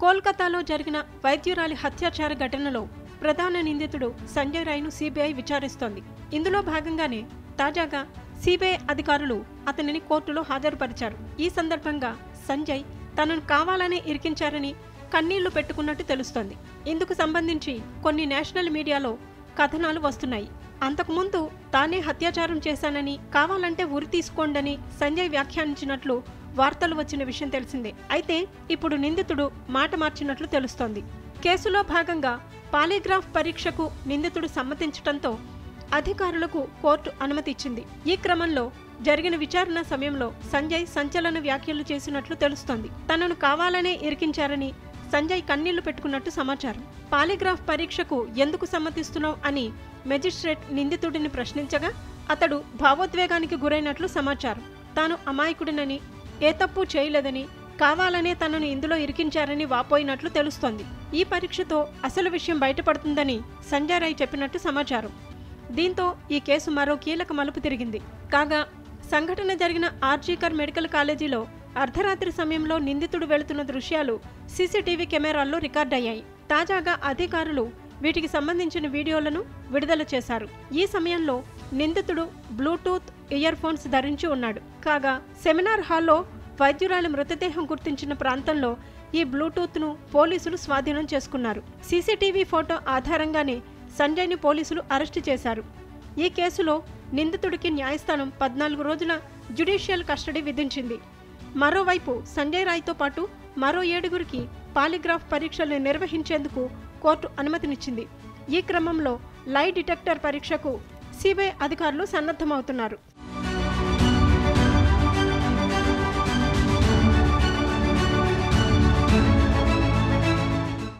కోల్కతాలో జరిగిన వైద్యురాలి హత్యాచార ఘటనలో ప్రధాన నిందితుడు సంజయ్ రాయ్ను సిబిఐ విచారిస్తోంది. ఇందులో భాగంగానే తాజాగా సిబిఐ అధికారులు అతనిని కోర్టులో హాజరుపరిచారు. ఈ సందర్భంగా సంజయ్ తనను కావాలనే ఇరికించారని కన్నీళ్ళు పెట్టుకున్నట్టు తెలుస్తోంది. ఇందుకు సంబంధించి కొన్ని నేషనల్ మీడియాలో కథనాలు వస్తున్నాయి. అంతకుముందు తానే హత్యాచారం చేశానని కావాలంటే ఉరి తీసుకోండని సంజయ్ వ్యాఖ్యానించినట్లు వార్తలు వచ్చిన విషయం తెలిసిందే. అయితే ఇప్పుడు నిందితుడు మాట మార్చినట్లు తెలుస్తోంది. కేసులో భాగంగా పాలిగ్రాఫ్ పరీక్షకు నిందితుడు సమ్మతించడంతో అధికారులకు కోర్టు అనుమతి ఇచ్చింది. ఈ క్రమంలో జరిగిన విచారణ సమయంలో సంజయ్ సంచలన వ్యాఖ్యలు చేసినట్లు తెలుస్తోంది. తనను కావాలనే ఇరికించారని సంజయ్ కన్నీళ్ళు పెట్టుకున్నట్టు సమాచారం. పాలిగ్రాఫ్ పరీక్షకు ఎందుకు సమ్మతిస్తున్నావు అని మెజిస్ట్రేట్ నిందితుడిని ప్రశ్నించగా అతడు భావోద్వేగానికి గురైనట్లు సమాచారం. తాను అమాయకుడినని ఏ తప్పు చేయలేదని కావాలనే తనను ఇందులో ఇరికించారని వాపోయినట్లు తెలుస్తోంది. ఈ పరీక్షతో అసలు విషయం బయటపడుతుందని సంజారాయ్ రాయ్ చెప్పినట్టు సమాచారం. దీంతో ఈ కేసు మరో కీలక మలుపు తిరిగింది. కాగా సంఘటన జరిగిన ఆర్జీకర్ మెడికల్ కాలేజీలో అర్ధరాత్రి సమయంలో నిందితుడు వెళుతున్న దృశ్యాలు సీసీటీవీ కెమెరాల్లో రికార్డయ్యాయి. తాజాగా అధికారులు వీటికి సంబంధించిన వీడియోలను విడుదల చేశారు. ఈ సమయంలో నిందితుడు బ్లూటూత్ ఇయర్ ఫోన్స్ ధరించి ఉన్నాడు. కాగా సెమినార్ హాల్లో వైద్యురాలి మృతదేహం గుర్తించిన ప్రాంతంలో ఈ బ్లూటూత్ను పోలీసులు స్వాధీనం చేసుకున్నారు. సీసీటీవీ ఫోటో ఆధారంగానే సంజయ్ని పోలీసులు అరెస్టు చేశారు. ఈ కేసులో నిందితుడికి న్యాయస్థానం పద్నాలుగు రోజుల జ్యుడిషియల్ కస్టడీ విధించింది. మరోవైపు సంజయ్ రాయ్తో పాటు మరో ఏడుగురికి పాలిగ్రాఫ్ పరీక్షలు నిర్వహించేందుకు కోర్టు అనుమతినిచ్చింది. ఈ క్రమంలో లై డిటెక్టర్ పరీక్షకు సిబిఐ అధికారులు సన్నద్ధమవుతున్నారు.